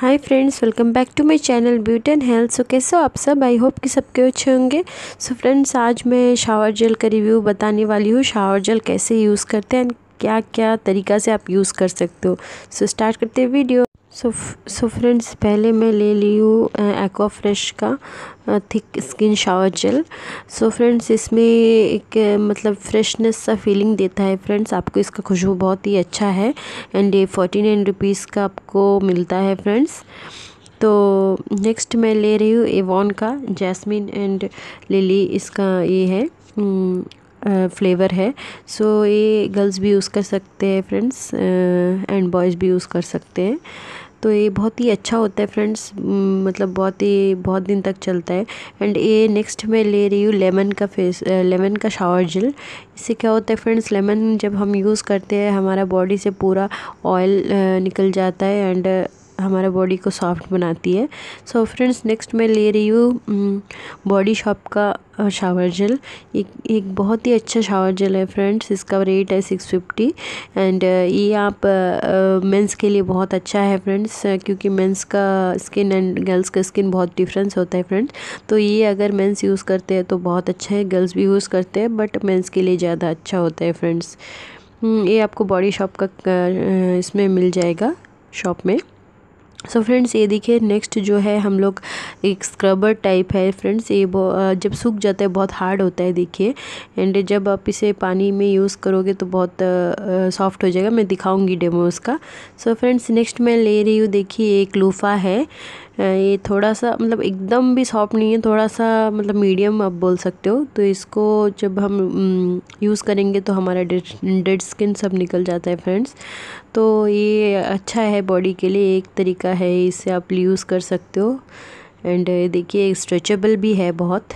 Hi friends welcome back to my channel beauty and health so कैसे हो आप सब? आई होप कि सबके अच्छे होंगे। सो फ्रेंड्स आज मैं शावर जेल का रिव्यू बताने वाली हूँ। शावर जेल कैसे यूज़ करते हैं एंड क्या क्या तरीका से आप यूज़ कर सकते हो। सो स्टार्ट करते हैं वीडियो सो सो फ्रेंड्स, पहले मैं ले ली हूँ एक्वा फ्रेश का thick skin shower gel so friends, इसमें एक मतलब फ्रेशनेस सा फीलिंग देता है फ्रेंड्स। आपको इसका खुशबू बहुत ही अच्छा है एंड ये फोर्टी नाइन रुपीज़ का आपको मिलता है फ्रेंड्स। तो नेक्स्ट मैं ले रही हूँ एवॉन का जैस्मिन एंड लिली इसका ये है फ्लेवर है। सो so, ये गर्ल्स भी यूज़ कर सकते हैं फ्रेंड्स एंड बॉयज़ भी यूज़ कर सकते हैं। तो ये बहुत ही अच्छा होता है फ्रेंड्स मतलब बहुत ही बहुत दिन तक चलता है। एंड ये नेक्स्ट मैं ले रही हूँ लेमन का फेस लेमन का शावर जेल इससे क्या होता है फ्रेंड्स लेमन जब हम यूज़ करते हैं हमारा बॉडी से पूरा ऑयल निकल जाता है। एंड हमारा बॉडी को सॉफ्ट बनाती है। सो फ्रेंड्स नेक्स्ट मैं ले रही हूँ बॉडी शॉप का शावर जेल एक एक बहुत ही अच्छा शावर जेल है फ्रेंड्स इसका रेट है सिक्स फिफ्टी एंड ये आप मेंस के लिए बहुत अच्छा है फ्रेंड्स क्योंकि मेंस का स्किन एंड गर्ल्स का स्किन बहुत डिफरेंस होता है फ्रेंड्स तो ये अगर मेंस यूज़ करते हैं तो बहुत अच्छा है गर्ल्स भी यूज़ करते हैं बट मेंस के लिए ज़्यादा अच्छा होता है फ्रेंड्स ये आपको बॉडी शॉप का इसमें मिल जाएगा शॉप में। सो so फ्रेंड्स ये देखिए नेक्स्ट जो है, हम लोग एक स्क्रबर टाइप है। फ्रेंड्स ये जब सूख जाता है, बहुत हार्ड होता है, देखिए। एंड जब आप इसे पानी में यूज़ करोगे तो बहुत सॉफ्ट हो जाएगा। मैं दिखाऊँगी डेमो उसका सो फ्रेंड्स नेक्स्ट मैं ले रही हूँ, देखिए, एक लूफ़ा है। ये थोड़ा सा मतलब एकदम भी सॉफ्ट नहीं है थोड़ा सा मतलब मीडियम आप बोल सकते हो। तो इसको जब हम यूज़ करेंगे तो हमारा डेड स्किन सब निकल जाता है फ्रेंड्स तो ये अच्छा है बॉडी के लिए, एक तरीका है, इसे आप यूज़ कर सकते हो। एंड देखिए स्ट्रेचेबल भी है बहुत।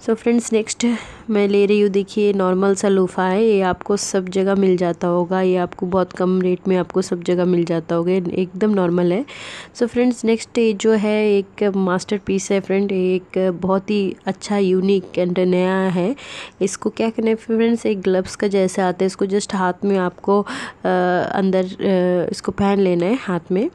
सो फ्रेंड्स नेक्स्ट मैं ले रही हूँ देखिए नॉर्मल सा लूफ़ा है। ये आपको सब जगह मिल जाता होगा। ये आपको बहुत कम रेट में आपको सब जगह मिल जाता होगा। एकदम नॉर्मल है। सो फ्रेंड्स नेक्स्ट ये जो है एक मास्टर पीस है फ्रेंड एक बहुत ही अच्छा यूनिक एंड नया है। इसको क्या करना है फ्रेंड्स एक ग्लव्स का जैसे आता है। इसको जस्ट हाथ में आपको आ, अंदर आ, इसको पहन लेना है हाथ में।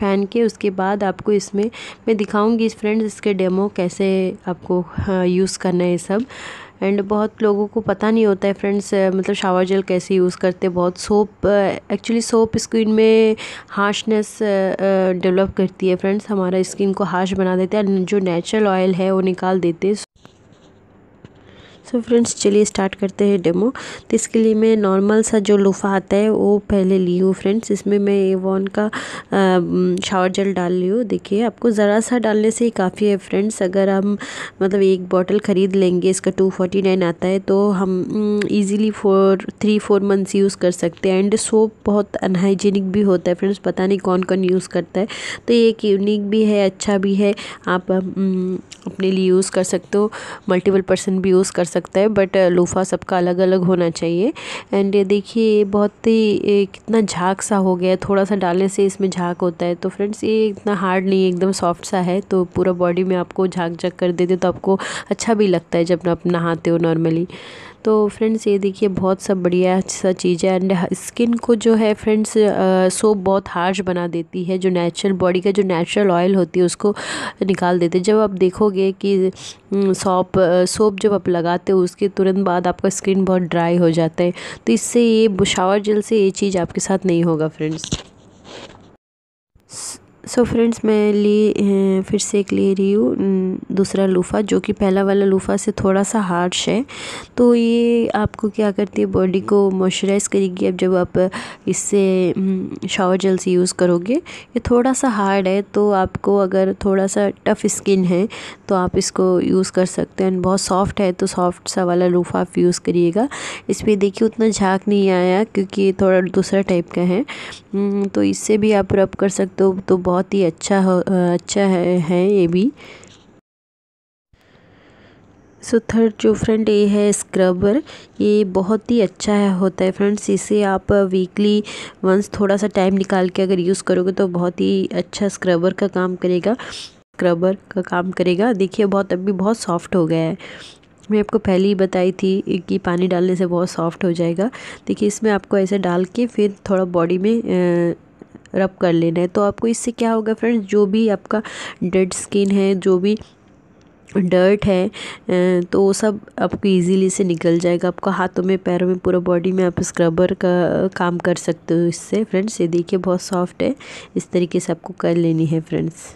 पहन के उसके बाद आपको इसमें, मैं दिखाऊँगी फ्रेंड्स इसके डेमो कैसे आपको यूज़ करना है सब। एंड बहुत लोगों को पता नहीं होता है फ्रेंड्स मतलब शावर जेल कैसे यूज़ करते हैं। बहुत सोप एक्चुअली सोप स्किन में हार्शनेस डेवलप करती है फ्रेंड्स हमारा स्किन को हार्श बना देते हैं। जो नेचुरल ऑयल है, वो निकाल देते हैं। सो फ्रेंड्स चलिए स्टार्ट करते हैं डेमो तो इसके लिए मैं नॉर्मल सा जो लोफ़ा आता है, वो पहले ली हूँ फ्रेंड्स इसमें मैं एवॉन का शावर जेल डाल ली हूँ. देखिए, आपको ज़रा सा डालने से ही काफ़ी है फ्रेंड्स अगर हम मतलब एक बॉटल ख़रीद लेंगे, इसका टू फोर्टी नाइन आता है तो हम easily four three four months use कर सकते हैं. एंड सोप बहुत अनहाइजीनिक भी होता है फ्रेंड्स पता नहीं कौन कौन यूज़ करता है. तो ये एक यूनिक भी है अच्छा भी है. आप अपने लिए यूज़ कर सकते हो। मल्टीपल पर्सन भी यूज़ कर सकता है बट लूफ़ा सबका अलग अलग होना चाहिए। एंड ये देखिए बहुत ही कितना झाग सा हो गया थोड़ा सा डालने से इसमें झाग होता है। तो फ्रेंड्स ये इतना हार्ड नहीं है, एकदम सॉफ्ट सा है। तो पूरा बॉडी में आपको झाग झाग कर देते तो आपको अच्छा भी लगता है जब आप नहाते हो नॉर्मली तो फ्रेंड्स, ये देखिए बहुत सब बढ़िया सा चीज़ है एंड स्किन को जो है फ्रेंड्स सोप बहुत हार्श बना देती है, जो नेचुरल बॉडी का जो नेचुरल ऑयल होती है, उसको निकाल देते जब आप देखोगे कि सॉप सोप जब आप लगाते हो, उसके तुरंत बाद आपका स्किन बहुत ड्राई हो जाता है। तो इससे ये, शावर जेल से ये चीज़ आपके साथ नहीं होगा फ्रेंड्स। सो so फ्रेंड्स मैं ली फिर से एक ले रही हूँ दूसरा लूफ़ा, जो कि पहला वाला लूफ़ा से थोड़ा सा हार्श है। तो ये आपको क्या करती है बॉडी को मॉइस्चराइज़ करेगी अब जब आप इससे शावर जेल से यूज़ करोगे। ये थोड़ा सा हार्ड है तो आपको अगर थोड़ा सा टफ़ स्किन है तो आप इसको यूज़ कर सकते हैं। बहुत सॉफ्ट है तो सॉफ्ट सा वाला लूफ़ा आप यूज़ करिएगा। इस पर देखिए, उतना झाग नहीं आया, क्योंकि ये थोड़ा दूसरा टाइप का है। तो इससे भी आप रब कर सकते हो तो बहुत बहुत ही अच्छा हो अच्छा है, है ये भी। सो थर्ड जो फ्रेंड ये है स्क्रबर ये बहुत ही अच्छा है होता है फ्रेंड्स इसे आप वीकली वंस थोड़ा सा टाइम निकाल के अगर यूज़ करोगे तो बहुत ही अच्छा स्क्रबर का काम करेगा। स्क्रबर का काम करेगा। देखिए बहुत अभी बहुत सॉफ्ट हो गया है। मैं आपको पहले ही बताई थी कि पानी डालने से बहुत सॉफ्ट हो जाएगा। देखिए इसमें आपको ऐसे डाल के फिर थोड़ा बॉडी में रब कर लेना है। तो आपको इससे क्या होगा फ्रेंड्स जो भी आपका डेड स्किन है, जो भी डर्ट है तो वो सब आपको इजीली से निकल जाएगा। आपका हाथों में, पैरों में, पूरा बॉडी में आप स्क्रबर का, काम कर सकते हो इससे फ्रेंड्स ये देखिए बहुत सॉफ्ट है। इस तरीके से आपको कर लेनी है फ्रेंड्स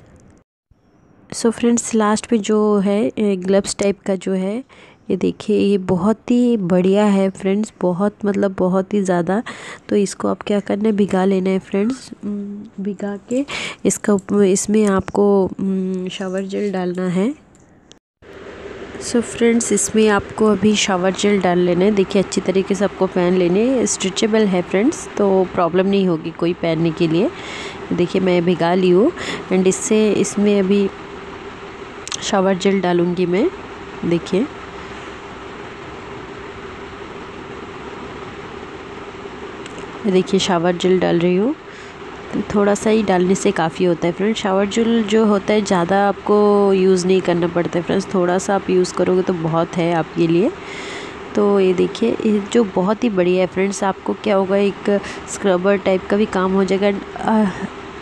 सो फ्रेंड्स लास्ट में जो है ग्लव्स टाइप का जो है ये देखिए, ये बहुत ही बढ़िया है फ्रेंड्स, बहुत मतलब बहुत ही ज़्यादा। तो इसको आप क्या करना है, भिगा लेना है फ्रेंड्स। भिगा के इसका इसमें आपको शावर जेल डालना है। सो so फ्रेंड्स, इसमें आपको अभी शावर जेल डाल लेना है। देखिए, अच्छी तरीके से आपको पहन लेने स्ट्रेचेबल है फ्रेंड्स तो प्रॉब्लम नहीं होगी कोई पहनने के लिए। देखिए, मैं भिगा ली हूँ। एंड इससे, इसमें अभी शावर जेल डालूँगी मैं। देखिए। देखिए शावर जेल डाल रही हूँ। थोड़ा सा ही डालने से काफ़ी होता है फ्रेंड्स शावर जेल जो होता है, ज़्यादा आपको यूज़ नहीं करना पड़ता है फ्रेंड्स थोड़ा सा आप यूज़ करोगे तो बहुत है आपके लिए। तो ये देखिए जो बहुत ही बढ़िया है फ्रेंड्स आपको क्या होगा, एक स्क्रबर टाइप का भी काम हो जाएगा।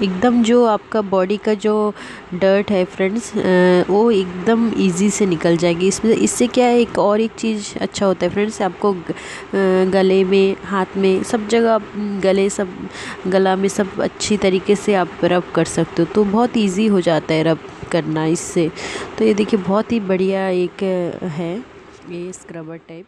एकदम जो आपका बॉडी का जो डर्ट है फ्रेंड्स वो एकदम इजी से निकल जाएगी। इसमें, इससे क्या है, एक और एक चीज़ अच्छा होता है फ्रेंड्स आपको गले में, हाथ में, सब जगह गले सब, गला में सब अच्छी तरीके से आप रब कर सकते हो तो बहुत इजी हो जाता है रब करना इससे। तो ये देखिए, बहुत ही बढ़िया एक है, ये स्क्रबर टाइप